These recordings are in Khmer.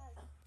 Bye.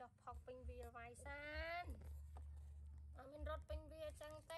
ចុះផុកពេញវាលវាយសានអត់មានរត់ពេញវាអញ្ចឹងទេ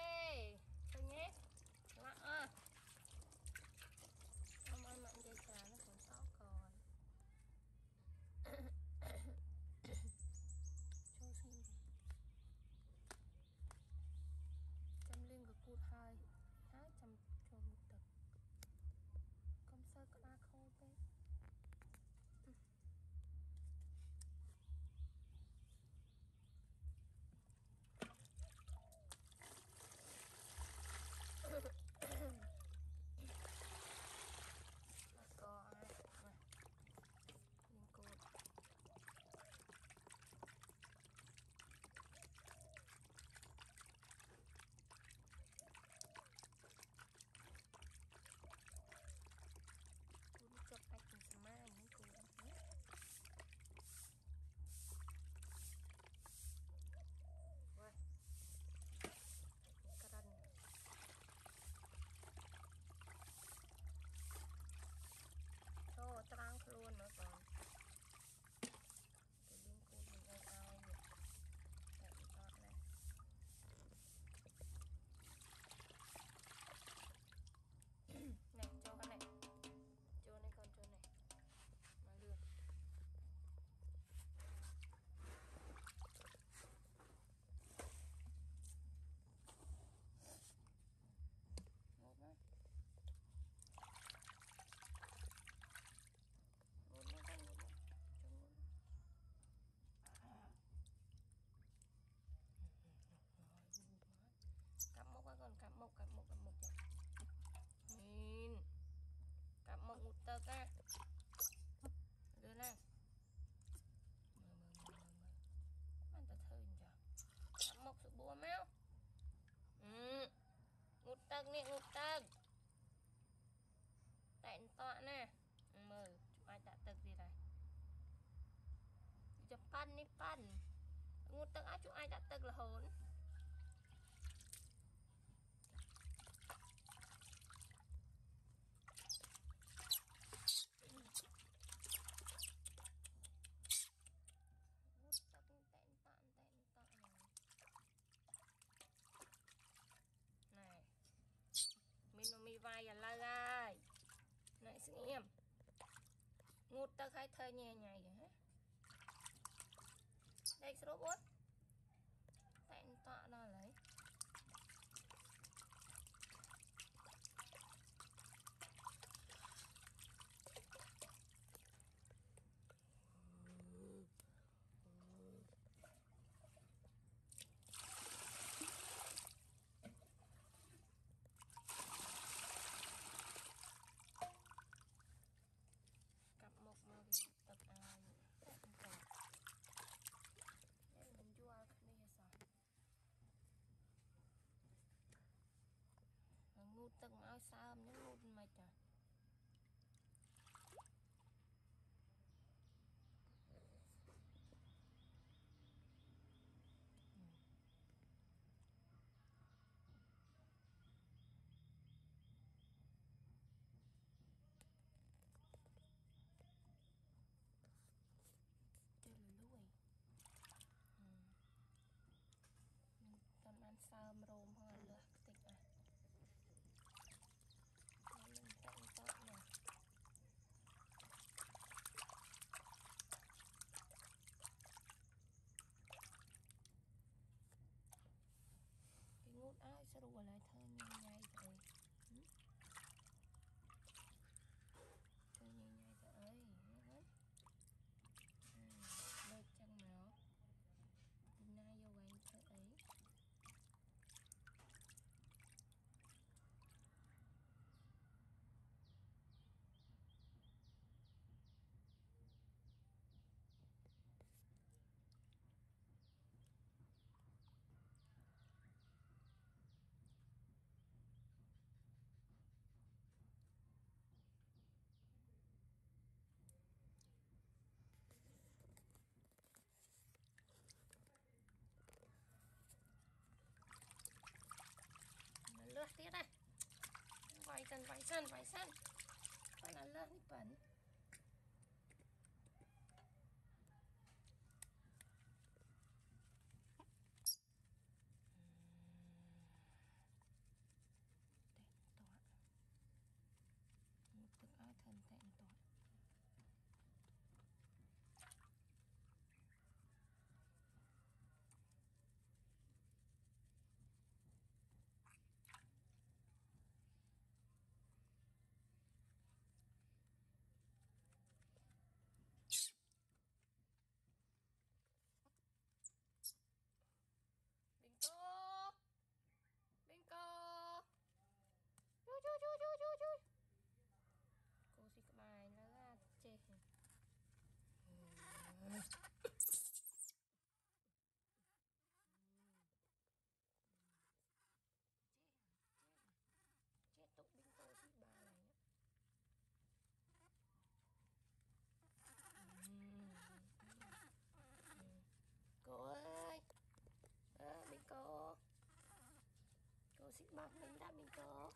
តែលើឡែមើលមើលមើលមើលមិនតែធ្វើអញ្ចឹងដាក់មកសបួរមកអឺងូតទឹកនេះងូតទឹកតែអន្តក់ណាមើលជួយអាចដាក់ទឹកទៀតហើយចាំប៉ាន់នេះប៉ាន់ងូតទឹកអាចជួយអាចដាក់ទឹករហូត ហើយធ្វើញ៉ែញ៉ៃចឹងណាដេកស្រួលអត់ my turn. son, my son. xích bằng mình đã mình có.